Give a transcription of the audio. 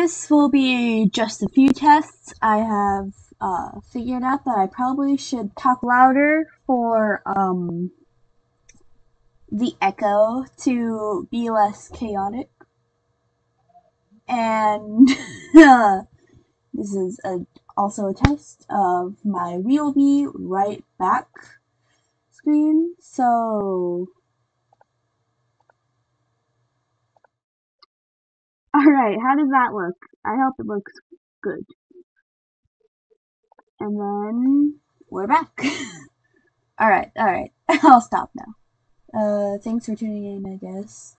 this will be just a few tests. I have uh, figured out that I probably should talk louder for um, the echo to be less chaotic. And this is a, also a test of my Realme right back screen. So Alright, how does that look? I hope it looks good. And then we're back. alright, alright. I'll stop now. Uh, thanks for tuning in, I guess.